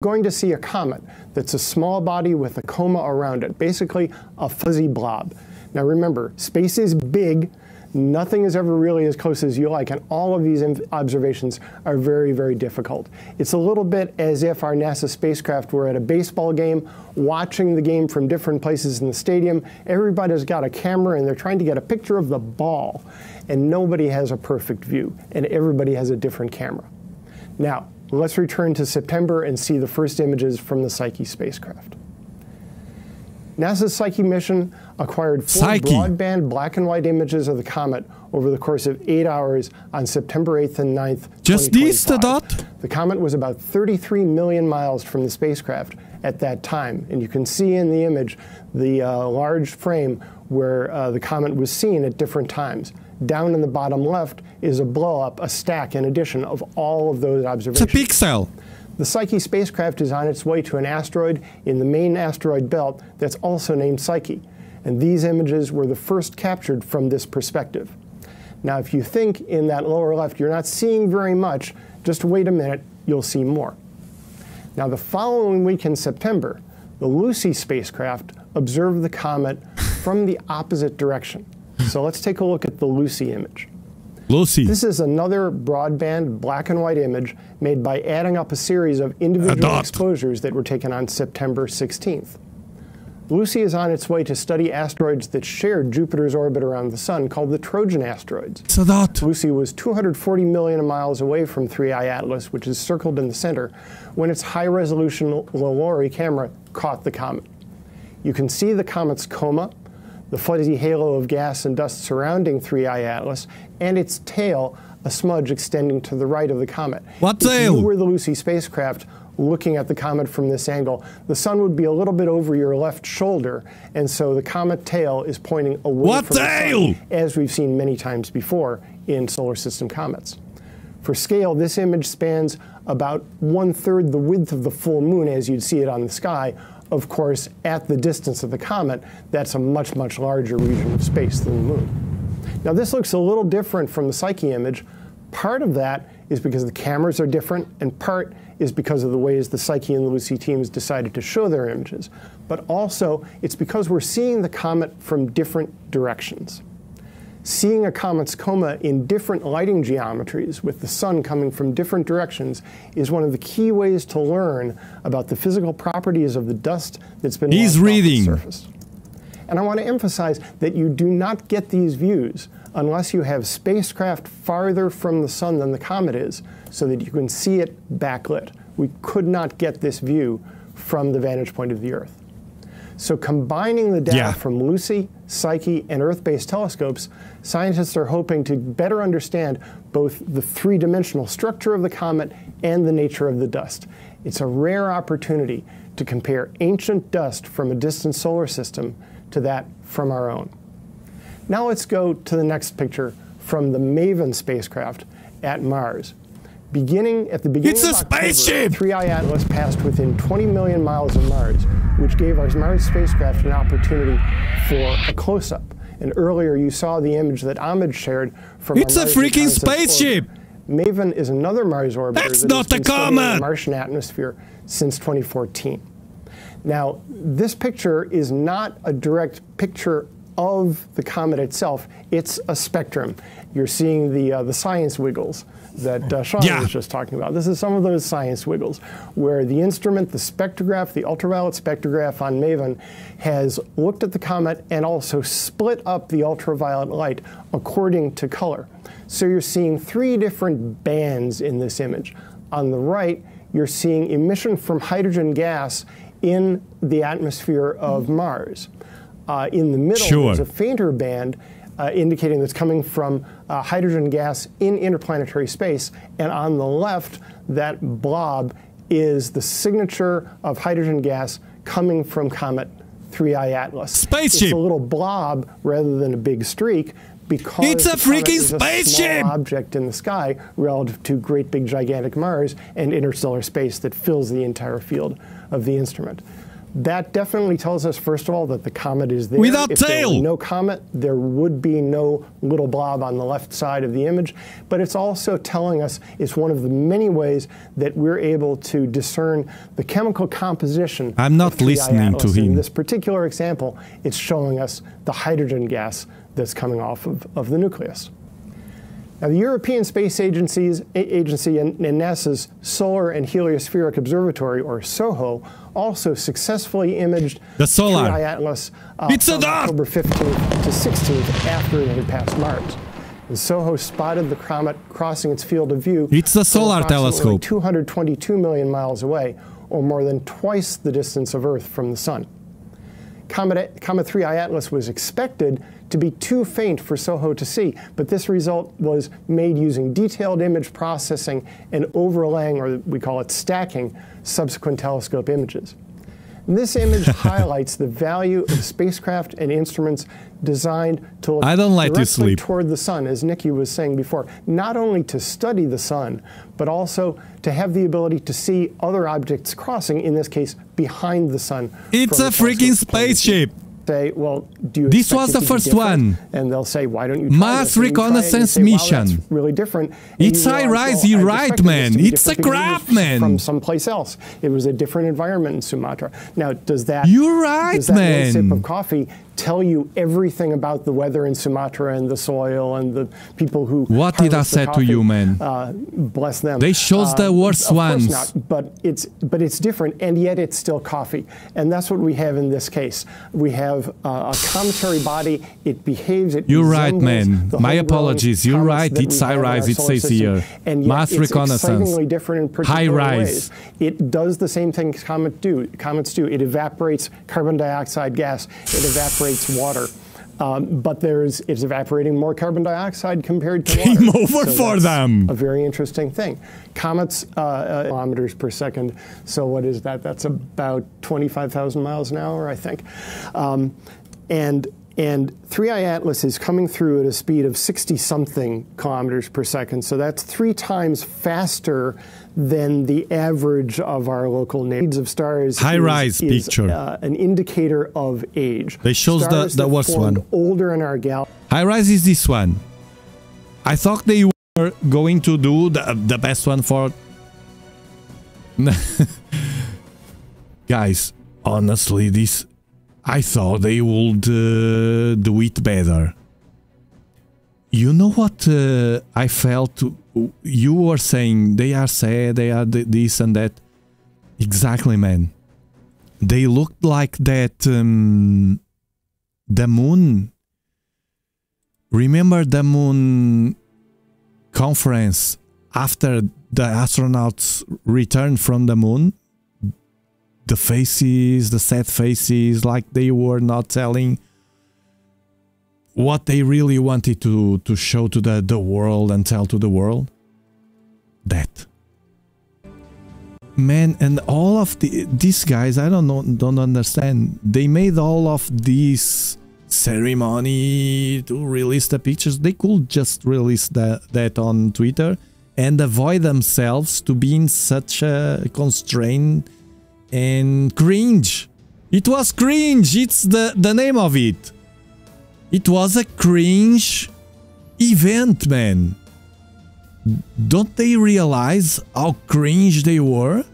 going to see a comet that's a small body with a coma around it, basically a fuzzy blob. Now remember, space is big. Nothing is ever really as close as you like, and all of these observations are very, very difficult. It's a little bit as if our NASA spacecraft were at a baseball game, watching the game from different places in the stadium. Everybody's got a camera and they're trying to get a picture of the ball, and nobody has a perfect view, and everybody has a different camera. Now, Let's return to September and see the first images from the Psyche spacecraft. NASA's Psyche mission acquired four Psyche. broadband black and white images of the comet over the course of eight hours on September 8th and 9th. Just these the dot? The comet was about 33 million miles from the spacecraft at that time. And you can see in the image the uh, large frame where uh, the comet was seen at different times. Down in the bottom left is a blowup, a stack in addition of all of those observations. It's a pixel. The Psyche spacecraft is on its way to an asteroid in the main asteroid belt that's also named Psyche. And these images were the first captured from this perspective. Now, if you think in that lower left you're not seeing very much, just wait a minute, you'll see more. Now, the following week in September, the Lucy spacecraft observed the comet from the opposite direction. So let's take a look at the Lucy image. Lucy. This is another broadband black and white image made by adding up a series of individual exposures that were taken on September 16th. Lucy is on its way to study asteroids that share Jupiter's orbit around the Sun, called the Trojan asteroids. So that Lucy was 240 million miles away from 3I Atlas, which is circled in the center, when its high-resolution LORRI camera caught the comet. You can see the comet's coma, the fuzzy halo of gas and dust surrounding 3I Atlas, and its tail, a smudge extending to the right of the comet. What if tail? you were the Lucy spacecraft looking at the comet from this angle, the sun would be a little bit over your left shoulder, and so the comet tail is pointing away what from tail? the sun, as we've seen many times before in solar system comets. For scale, this image spans about one third the width of the full moon as you'd see it on the sky, of course, at the distance of the comet, that's a much, much larger region of space than the moon. Now, this looks a little different from the Psyche image. Part of that is because the cameras are different, and part is because of the ways the Psyche and the Lucy teams decided to show their images. But also, it's because we're seeing the comet from different directions seeing a comet's coma in different lighting geometries with the sun coming from different directions is one of the key ways to learn about the physical properties of the dust that's been He's reading. off the surface. And I want to emphasize that you do not get these views unless you have spacecraft farther from the sun than the comet is so that you can see it backlit. We could not get this view from the vantage point of the Earth. So combining the data yeah. from Lucy, Psyche, and Earth-based telescopes, scientists are hoping to better understand both the three-dimensional structure of the comet and the nature of the dust. It's a rare opportunity to compare ancient dust from a distant solar system to that from our own. Now let's go to the next picture from the MAVEN spacecraft at Mars. Beginning at the beginning it's of a October, spaceship! 3I Atlas passed within 20 million miles of Mars, which gave our Mars spacecraft an opportunity for a close-up. And earlier you saw the image that Ahmed shared from It's a freaking spaceship! Orbit. MAVEN is another Mars orbiter That's that not has the comet! the Martian atmosphere since 2014. Now, this picture is not a direct picture of the comet itself. It's a spectrum. You're seeing the, uh, the science wiggles that uh, Sean yeah. was just talking about. This is some of those science wiggles where the instrument, the spectrograph, the ultraviolet spectrograph on MAVEN has looked at the comet and also split up the ultraviolet light according to color. So you're seeing three different bands in this image. On the right, you're seeing emission from hydrogen gas in the atmosphere of Mars. Uh, in the middle, sure. there's a fainter band uh, indicating that's coming from uh, hydrogen gas in interplanetary space. And on the left, that blob is the signature of hydrogen gas coming from comet 3I Atlas. Spaceship. It's a little blob rather than a big streak because it's a freaking spaceship object in the sky relative to great big gigantic Mars and interstellar space that fills the entire field of the instrument. That definitely tells us, first of all, that the comet is there. Without if tail. were no comet, there would be no little blob on the left side of the image. But it's also telling us it's one of the many ways that we're able to discern the chemical composition. I'm not of 3I listening to Atlas. In him. this particular example, it's showing us the hydrogen gas that's coming off of, of the nucleus. Now, the European Space Agency's, Agency and, and NASA's Solar and Heliospheric Observatory, or SOHO, also successfully imaged The solar. 3I Atlas uh, from dot. October 15th to 16th after it had passed Mars. And SOHO spotted the comet crossing its field of view. It's a from solar telescope. 222 million miles away, or more than twice the distance of Earth from the Sun. Comet, Comet 3I Atlas was expected to be too faint for SOHO to see, but this result was made using detailed image processing and overlaying, or we call it stacking, subsequent telescope images. This image highlights the value of spacecraft and instruments designed to look I don't you directly sleep. toward the sun, as Nikki was saying before, not only to study the sun, but also to have the ability to see other objects crossing, in this case, behind the sun. It's a freaking telescope's point of view spaceship. Say, well, do you This was the first one. And they'll say, why don't you Mars you try it and you reconnaissance say, mission. that's really different. And It's HiRISE, well, you're right, man. It's a crap, man. From someplace else. It was a different environment in Sumatra. Now, does that, You're right, does that one man. sip of coffee tell you everything about the weather in Sumatra and the soil and the people who What did I say to coffee? you, man? Uh, bless them. They chose the worst of course ones. not, but it's but it's different, and yet it's still coffee, and that's what we have in this case. We have uh, a cometary body. It behaves. It You're right, man. My apologies. You're right. It's we have in HiRISE. our It says system, here. And yet Mass it's reconnaissance. different in HiRISE. ways. It does the same thing comets do. Comets do. It evaporates carbon dioxide gas. It evaporates water. Um, but there's it's evaporating more carbon dioxide compared to Game water. over So for them. A very interesting thing. Comets, uh, uh, kilometers per second. So what is that? That's about 25,000 miles an hour, I think. Um, and and 3i Atlas is coming through at a speed of 60 something kilometers per second. So that's three times faster than the average of our local needs of stars. is- HiRISE is, picture. Uh, an indicator of age. They shows the- Stars the that worst one. Older in our galaxy. HiRISE is this one. I thought they were going to do the, the best one for. Guys, honestly, this. I thought they would uh, do it better. You know what uh, I felt? You were saying they are sad, they are th- this and that. Exactly, man. They looked like that. Um, the moon remember the moon conference after the astronauts returned from the moon the faces the sad faces like they were not telling what they really wanted to to show to the the world and tell to the world. That. Man and all of the these guys i don't know don't understand. They made all of this ceremony to release the pictures. They could just release that that on twitter and avoid themselves to be in such a constraint and cringe. It was cringe. It's the the name of it. It was a cringe event man. Don't they realize how cringe they were